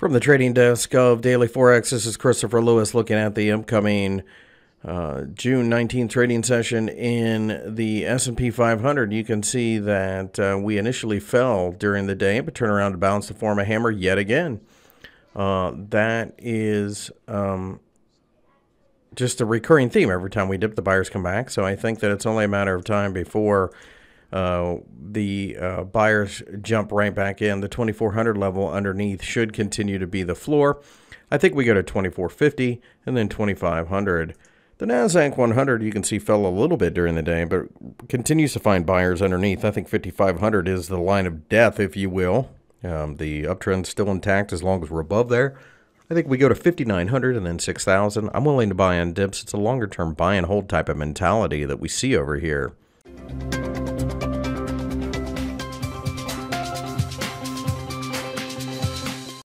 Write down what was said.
From the trading desk of Daily Forex, this is Christopher Lewis looking at the upcoming uh, June 19th trading session in the S&P 500. You can see that uh, we initially fell during the day, but turn around to bounce to form a hammer yet again. Uh, that is um, just a recurring theme every time we dip. The buyers come back, so I think that it's only a matter of time before uh, the uh, buyers jump right back in. The 2400 level underneath should continue to be the floor. I think we go to 2450 and then 2500. The NASDAQ 100, you can see, fell a little bit during the day, but continues to find buyers underneath. I think 5500 is the line of death, if you will. Um, the uptrend's still intact as long as we're above there. I think we go to 5,900 and then 6,000. I'm willing to buy on dips. It's a longer term buy and hold type of mentality that we see over here.